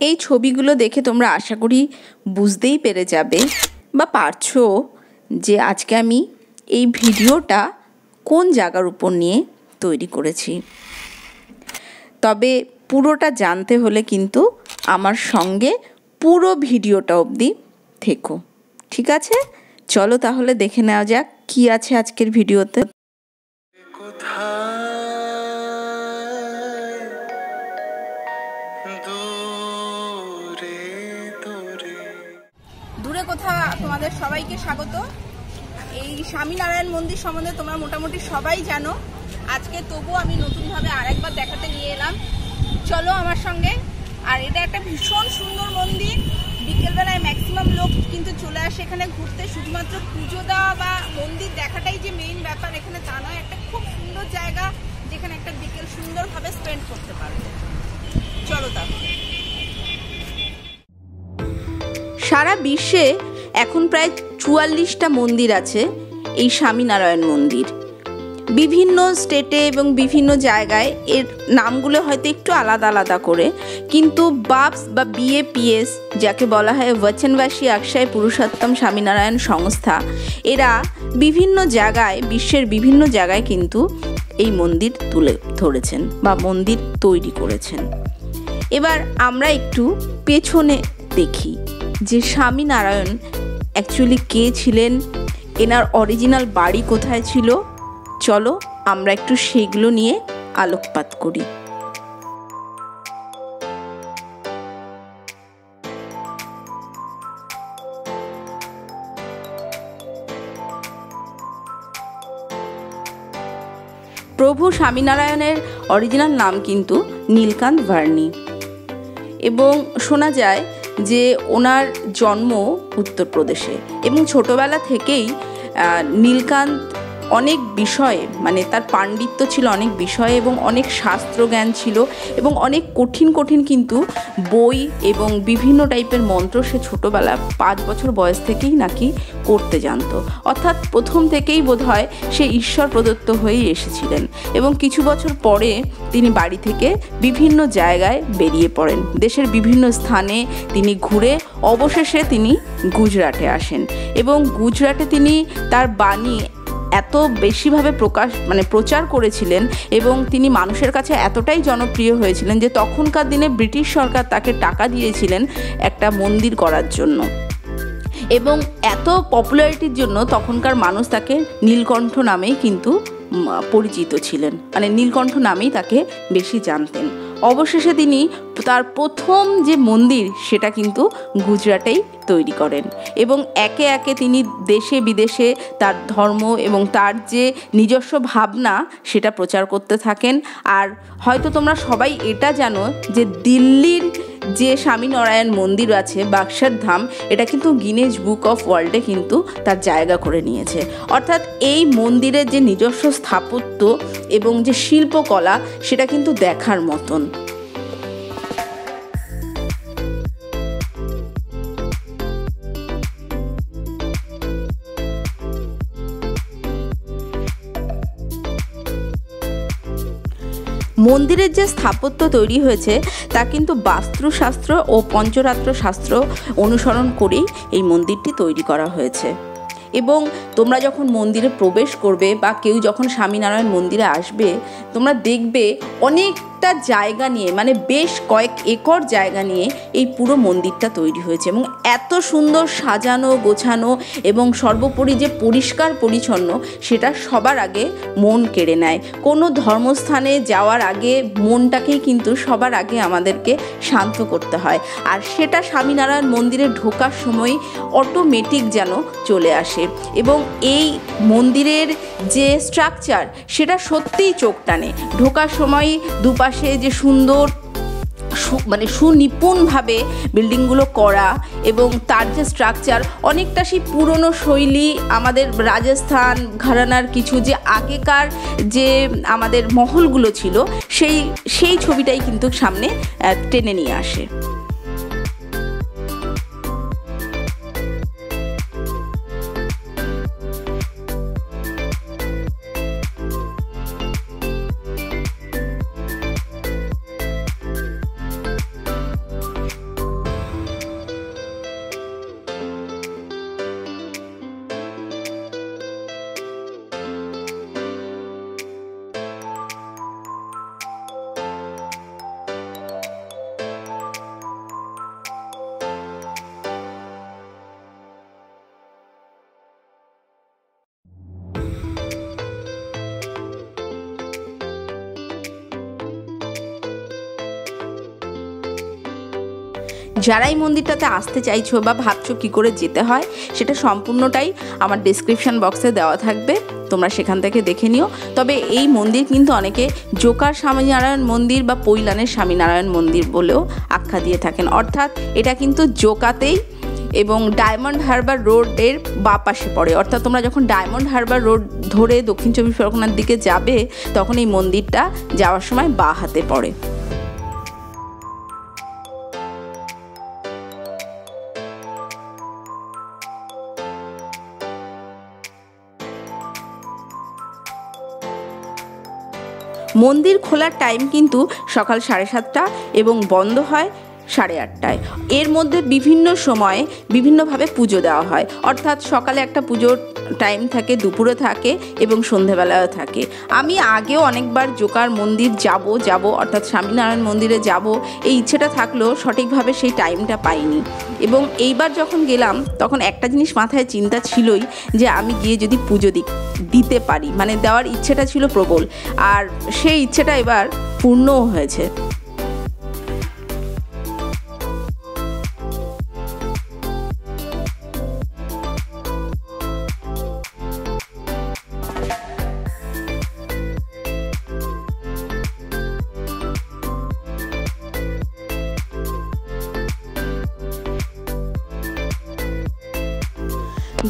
এই ছবিগুলো দেখে তোমরা আশা করি বুঝতেই পেরে যাবে বা পারছ যে আজকে আমি এই ভিডিওটা কোন জায়গার উপর নিয়ে তৈরি করেছি। তবে পুরোটা জানতে হলে কিন্তু আমার সঙ্গে পুরো ভিডিওটা অবধি থেকো। ঠিক আছে? চলো তাহলে দেখে নেওয়া যাক কি আছে আজকের ভিডিওতে। দূরে তোমাদের সবাইকে স্বাগত। এই স্বামীনারায়ণ মন্দির সম্বন্ধে তোমরা মোটামুটি সবাই জানো। আজকে তবু আমি নতুনভাবে আরেকবার দেখাতে নিয়ে এলাম। চলো আমার সঙ্গে। আর এটা একটা ভীষণ সুন্দর মন্দির। বিকেলবেলায় ম্যাক্সিমাম লোক কিন্তু চলে আসে এখানে ঘুরতে। শুধুমাত্র পুজো দেওয়া বা মন্দির দেখাটাই যে মেইন ব্যাপার এখানে তা নয়, একটা খুব সুন্দর জায়গা যেখানে একটা বিকেল সুন্দরভাবে স্পেন্ড করতে পারবে। চলো তাহলে। সারা বিশ্বে এখন প্রায় চুয়াল্লিশটা মন্দির আছে এই স্বামীনারায়ণ মন্দির। বিভিন্ন স্টেটে এবং বিভিন্ন জায়গায় এর নামগুলো হয়তো একটু আলাদা আলাদা করে, কিন্তু বাপস বা বিএপিএস যাকে বলা হয় বচনবাসী আকশায় পুরুষোত্তম স্বামীনারায়ণ সংস্থা, এরা বিভিন্ন জায়গায়, বিশ্বের বিভিন্ন জায়গায় কিন্তু এই মন্দির তুলে ধরেছেন বা মন্দির তৈরি করেছেন। এবার আমরা একটু পেছনে দেখি যে স্বামীনারায়ণ অ্যাকচুয়ালি কে ছিলেন? এনার অরিজিনাল বাড়ি কোথায় ছিল? চলো, আমরা একটু সেগুলো নিয়ে আলোকপাত করি। প্রভু স্বামীনারায়ণের অরিজিনাল নাম কিন্তু নীলকান্ত ভার্নি। এবং শোনা যায় যে ওনার জন্ম উত্তরপ্রদেশে এবং ছোটোবেলা থেকেই নীলকান্ত অনেক বিষয়ে মানে তার পাণ্ডিত্য ছিল অনেক বিষয়ে এবং অনেক শাস্ত্র জ্ঞান ছিল এবং অনেক কঠিন কঠিন কিন্তু বই এবং বিভিন্ন টাইপের মন্ত্র সে ছোটোবেলা পাঁচ বছর বয়স থেকেই নাকি করতে জানতো। অর্থাৎ প্রথম থেকেই বোধ হয় সে ঈশ্বর প্রদত্ত হয়েই এসেছিলেন এবং কিছু বছর পরে তিনি বাড়ি থেকে বিভিন্ন জায়গায় বেরিয়ে পড়েন। দেশের বিভিন্ন স্থানে তিনি ঘুরে অবশেষে তিনি গুজরাটে আসেন এবং গুজরাটে তিনি তার বাণী এত বেশিভাবে প্রকাশ মানে প্রচার করেছিলেন এবং তিনি মানুষের কাছে এতটাই জনপ্রিয় হয়েছিলেন যে তখনকার দিনে ব্রিটিশ সরকার তাকে টাকা দিয়েছিলেন একটা মন্দির করার জন্য। এবং এত পপুলারিটির জন্য তখনকার মানুষ তাকে নীলকণ্ঠ নামেই কিন্তু পরিচিত ছিলেন। মানে নীলকণ্ঠ নামেই তাকে বেশি জানতেন। অবশেষে তিনি তার প্রথম যে মন্দির, সেটা কিন্তু গুজরাটেই তৈরি করেন এবং একে একে তিনি দেশে বিদেশে তার ধর্ম এবং তার যে নিজস্ব ভাবনা, সেটা প্রচার করতে থাকেন। আর হয়তো তোমরা সবাই এটা জানো যে দিল্লির যে স্বামী নারায়ণ মন্দির আছে, বাক্সার ধাম, এটা কিন্তু গিনেজ বুক অফ ওয়ার্ল্ডে কিন্তু তার জায়গা করে নিয়েছে। অর্থাৎ এই মন্দিরের যে নিজস্ব স্থাপত্য এবং যে শিল্পকলা, সেটা কিন্তু দেখার মতন। মন্দিরের যে স্থাপত্য তৈরি হয়েছে, তা কিন্তু বাস্তুশাস্ত্র ও পঞ্চরাত্র শাস্ত্র অনুসরণ করেই এই মন্দিরটি তৈরি করা হয়েছে। এবং তোমরা যখন মন্দিরে প্রবেশ করবে বা কেউ যখন স্বামীনারায়ণ মন্দিরে আসবে, তোমরা দেখবে অনেকটা জায়গা নিয়ে মানে বেশ কয়েক একর জায়গা নিয়ে এই পুরো মন্দিরটা তৈরি হয়েছে এবং এত সুন্দর সাজানো, গোছানো এবং সর্বোপরি যে পরিষ্কার পরিচ্ছন্ন সেটা সবার আগে মন কেড়ে নেয়। কোনো ধর্মস্থানে যাওয়ার আগে মনটাকেই কিন্তু সবার আগে আমাদেরকে শান্ত করতে হয়। আর সেটা স্বামীনারায়ণ মন্দিরে ঢোকার সময় অটোমেটিক যেন চলে আসে এবং এই মন্দিরের যে স্ট্রাকচার সেটা সত্যিই চোখ টানে। ঢোকার সময় দুপাশে যে সুন্দর মানে সুনিপুণভাবে বিল্ডিংগুলো করা এবং তার যে স্ট্রাকচার অনেকটা সেই পুরনো শৈলী আমাদের রাজস্থান, ঘরানার কিছু যে আগেকার যে আমাদের মহলগুলো ছিল, সেই সেই ছবিটাই কিন্তু সামনে টেনে নিয়ে আসে। যারা এই মন্দিরটাতে আসতে চাইছো বা ভাবছ কী করে যেতে হয়, সেটা সম্পূর্ণটাই আমার ডিসক্রিপশান বক্সে দেওয়া থাকবে। তোমরা সেখান থেকে দেখে নিও। তবে এই মন্দির কিন্তু অনেকে জোকার স্বামীনারায়ণ মন্দির বা পৈলানের স্বামীনারায়ণ মন্দির বলেও আখ্যা দিয়ে থাকেন। অর্থাৎ এটা কিন্তু জোকাতেই এবং ডায়মন্ড হারবার রোডের বা পাশে পড়ে। অর্থাৎ তোমরা যখন ডায়মন্ড হারবার রোড ধরে দক্ষিণ চব্বিশ পরগনার দিকে যাবে, তখন এই মন্দিরটা যাওয়ার সময় বা হাতে পড়ে। মন্দির খোলার টাইম কিন্তু সকাল সাড়ে সাতটা এবং বন্ধ হয় সাড়ে আটটায়। এর মধ্যে বিভিন্ন সময়ে বিভিন্নভাবে পুজো দেওয়া হয়। অর্থাৎ সকালে একটা পুজোর টাইম থাকে দুপুরে থাকে এবং সন্ধেবেলাও থাকে। আমি আগেও অনেকবার জোকার মন্দির যাব যাব, অর্থাৎ স্বামীনারায়ণ মন্দিরে যাব, এই ইচ্ছেটা থাকলেও সঠিকভাবে সেই টাইমটা পাইনি। এবং এইবার যখন গেলাম, তখন একটা জিনিস মাথায় চিন্তা ছিলই যে আমি গিয়ে যদি পুজো দিই দিতে পারি। মানে দেওয়ার ইচ্ছেটা ছিল প্রবল। আর সেই ইচ্ছেটা এবার পূর্ণও হয়েছে।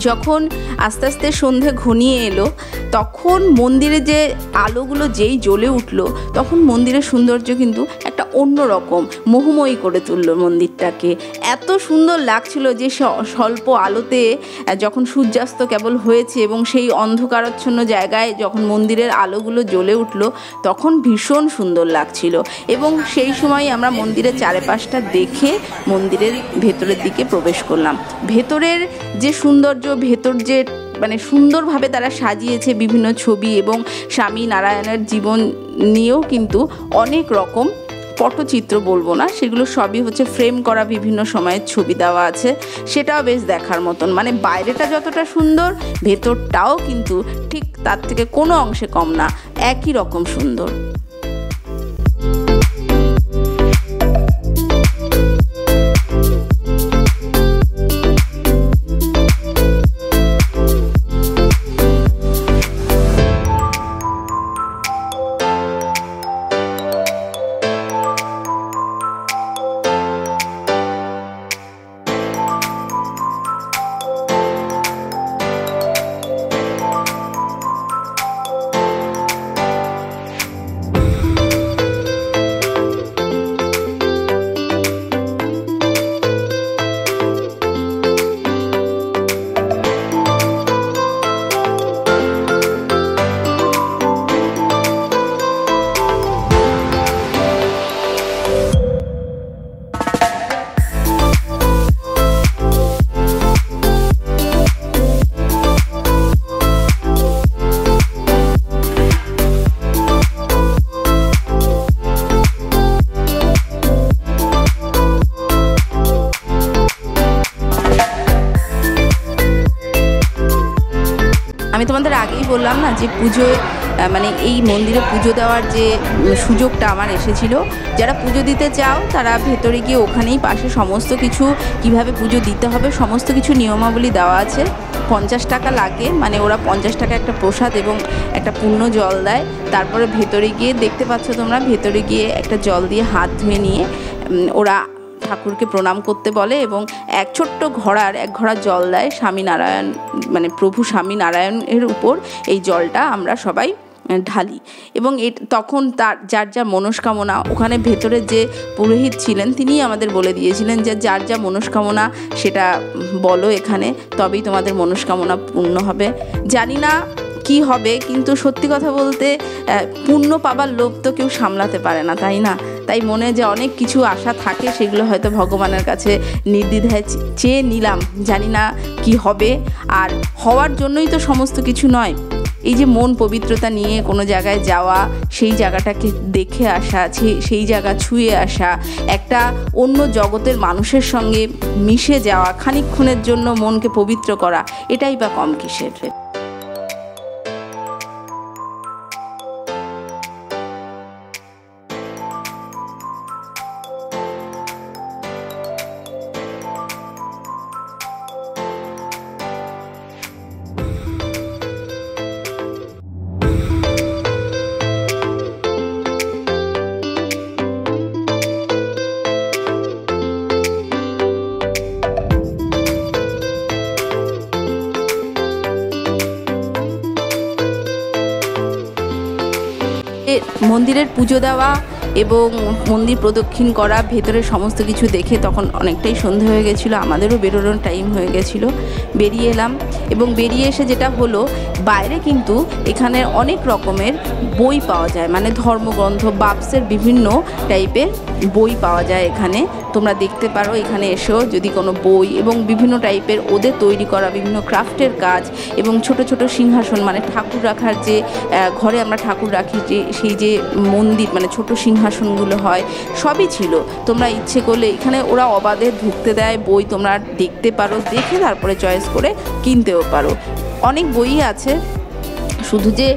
যখন আস্তে আস্তে সন্ধে ঘনিয়ে এলো, তখন মন্দিরে যে আলোগুলো যেই জ্বলে উঠল, তখন মন্দিরের সৌন্দর্য কিন্তু একটা অন্য রকম মোহময়ী করে তুললো মন্দিরটাকে। এত সুন্দর লাগছিল যে স্বল্প আলোতে যখন সূর্যাস্ত কেবল হয়েছে এবং সেই অন্ধকারাচ্ছন্ন জায়গায় যখন মন্দিরের আলোগুলো জ্বলে উঠল, তখন ভীষণ সুন্দর লাগছিল। এবং সেই সময় আমরা মন্দিরের চারিপাশটা দেখে মন্দিরের ভেতরের দিকে প্রবেশ করলাম। ভেতরের যে সৌন্দর্য, ভেতর যে মানে সুন্দরভাবে তারা সাজিয়েছে বিভিন্ন ছবি এবং স্বামী নারায়ণের জীবন নিয়েও কিন্তু অনেক রকম পটচিত্র বলব না, সেগুলো সবই হচ্ছে ফ্রেম করা বিভিন্ন সময়ের ছবি দেওয়া আছে, সেটাও বেশ দেখার মতন। মানে বাইরেটা যতটা সুন্দর, ভেতরটাও কিন্তু ঠিক তার থেকে কোনো অংশে কম না, একই রকম সুন্দর। তোমাদের আগেই বললাম না যে পুজোয় মানে এই মন্দিরে পুজো দেওয়ার যে সুযোগটা আমার এসেছিল। যারা পুজো দিতে চাও, তারা ভেতরে গিয়ে ওখানেই পাশে সমস্ত কিছু, কীভাবে পুজো দিতে হবে, সমস্ত কিছু নিয়মাবলী দেওয়া আছে। পঞ্চাশ টাকা লাগে মানে ওরা পঞ্চাশ টাকা একটা প্রসাদ এবং একটা পূর্ণ জল দেয়। তারপরে ভেতরে গিয়ে দেখতে পাচ্ছ তোমরা, ভেতরে গিয়ে একটা জল দিয়ে হাত ধুয়ে নিয়ে ওরা ঠাকুরকে প্রণাম করতে বলে এবং এক ছোট্ট ঘোড়ার, এক ঘোড়া জল দেয় স্বামীনারায়ণ মানে প্রভু স্বামীনারায়ণের উপর। এই জলটা আমরা সবাই ঢালি। এবং এ, তখন তার, যার যা মনস্কামনা, ওখানে ভেতরে যে পুরোহিত ছিলেন তিনি আমাদের বলে দিয়েছিলেন যে, যার যা মনস্কামনা, সেটা বলো এখানে, তবেই তোমাদের মনস্কামনা পূর্ণ হবে। জানি না কি হবে, কিন্তু সত্যি কথা বলতে পূর্ণ পাবার লোভ তো কেউ সামলাতে পারে না, তাই না? তাই মনে যে অনেক কিছু আশা থাকে, সেগুলো হয়তো ভগবানের কাছে নির্দ্বিধায় চেয়ে নিলাম। জানি না কি হবে। আর হওয়ার জন্যই তো সমস্ত কিছু নয়। এই যে মন পবিত্রতা নিয়ে কোনো জায়গায় যাওয়া, সেই জায়গাটাকে দেখে আসা সেই জায়গা ছুঁয়ে আসা, একটা অন্য জগতের মানুষের সঙ্গে মিশে যাওয়া খানিক্ষণের জন্য মনকে পবিত্র করা, এটাই বা কম কিসের? মন্দিরের পুজো দেওয়া এবং মন্দির প্রদক্ষিণ করা ভেতরে সমস্ত কিছু দেখে তখন অনেকটাই সন্ধে হয়ে গেছিল, আমাদেরও বেরোনোর টাইম হয়ে গেছিল, বেরিয়ে এলাম এবং বেরিয়ে এসে যেটা হলো, বাইরে কিন্তু এখানে অনেক রকমের বই পাওয়া যায় মানে ধর্মগ্রন্থ, বাপসের বিভিন্ন টাইপের বই পাওয়া যায় এখানে, তোমরা দেখতে পারো, এখানে এসেও যদি কোনো বই এবং বিভিন্ন টাইপের ওদের তৈরি করা, বিভিন্ন ক্রাফটের কাজ এবং ছোট ছোট সিংহাসন মানে ঠাকুর রাখার যে ঘরে আমরা ঠাকুর রাখি যে, সেই যে মন্দির মানে ছোট সিংহাসনগুলো হয়, সবই ছিল। তোমরা ইচ্ছে করলে এখানে ওরা অবাধে ঢুকতে দেয়, বই তোমরা দেখতে পারো, দেখে তারপরে চয়েস করে কিনতেও পারো। অনেক বই আছে, শুধু যে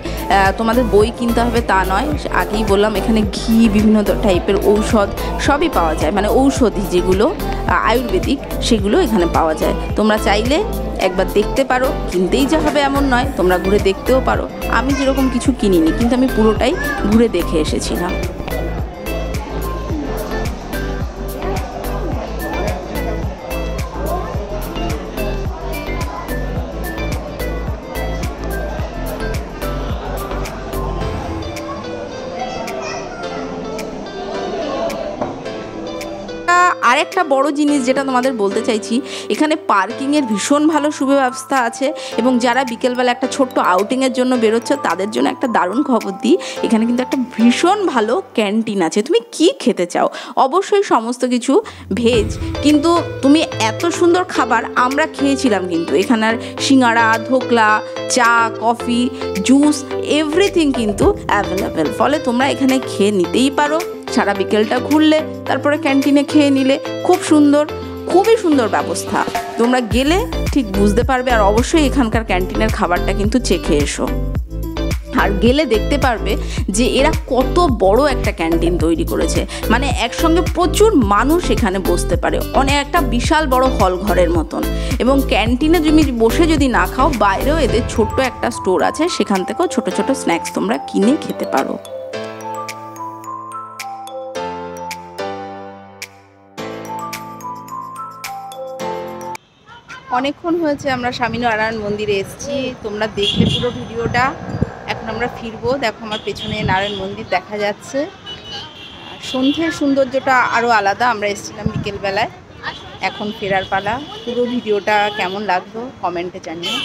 তোমাদের বই কিনতে হবে তা নয়, আগেই বললাম এখানে ঘি, বিভিন্ন টাইপের ঔষধ সবই পাওয়া যায়। মানে ঔষধি যেগুলো আয়ুর্বেদিক সেগুলো এখানে পাওয়া যায়। তোমরা চাইলে একবার দেখতে পারো, কিনতেই যা হবে এমন নয়, তোমরা ঘুরে দেখতেও পারো। আমি যেরকম কিছু কিনিনি, কিন্তু আমি পুরোটাই ঘুরে দেখে এসেছিলাম। আরেকটা বড় জিনিস যেটা তোমাদের বলতে চাইছি, এখানে পার্কিংয়ের ভীষণ ভালো সুব্যবস্থা আছে এবং যারা বিকেলবেলা একটা ছোট্ট আউটিংয়ের জন্য বেরোচ্ছে, তাদের জন্য একটা দারুণ খবর দিই, এখানে কিন্তু একটা ভীষণ ভালো ক্যান্টিন আছে। তুমি কি খেতে চাও? অবশ্যই সমস্ত কিছু ভেজ কিন্তু তুমি এত সুন্দর খাবার আমরা খেয়েছিলাম কিন্তু। এখানের সিঙ্গাড়া, ধোকলা, চা কফি জুস এভরিথিং কিন্তু অ্যাভেলেবেল ফলে তোমরা এখানে খেয়ে নিতেই পারো। সারা বিকেলটা ঘুরলে, তারপরে ক্যান্টিনে খেয়ে নিলে খুব সুন্দর, খুবই সুন্দর ব্যবস্থা। তোমরা গেলে ঠিক বুঝতে পারবে আর অবশ্যই এখানকার ক্যান্টিনের খাবারটা কিন্তু চেখে এসো। আর গেলে দেখতে পারবে যে এরা কত বড় একটা ক্যান্টিন তৈরি করেছে। মানে একসঙ্গে প্রচুর মানুষ এখানে বসতে পারে। অনেক একটা বিশাল বড় হল ঘরের মতন। এবং ক্যান্টিনে তুমি বসে যদি না খাও, বাইরেও এদের ছোট্ট একটা স্টোর আছে, সেখান থেকেও ছোট ছোট স্ন্যাক্স তোমরা কিনে খেতে পারো। অনেকক্ষণ হয়েছে আমরা স্বামীনারায়ণ মন্দিরে এসেছি। তোমরা দেখলে পুরো ভিডিওটা। এখন আমরা ফিরবো। দেখো আমার পেছনে নারায়ণ মন্দির দেখা যাচ্ছে। সন্ধ্যের সৌন্দর্যটা আরও আলাদা। আমরা এসেছিলাম বিকেলবেলায়। এখন ফেরার পালা। পুরো ভিডিওটা কেমন লাগল কমেন্টে জানিও।